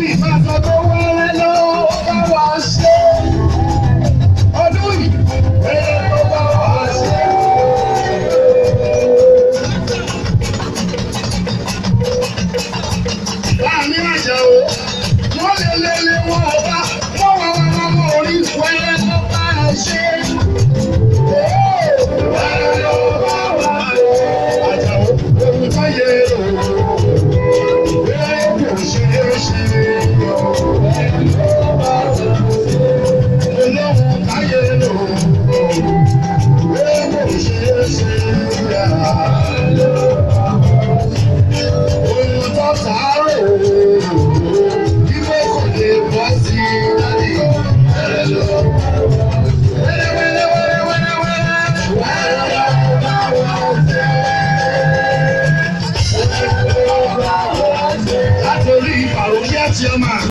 mi bàtà tó wẹ́rẹ́ lọ́wọ́ bá wà ṣe. o wọ́n lé lé lé wọ́n ọba. 结了吗？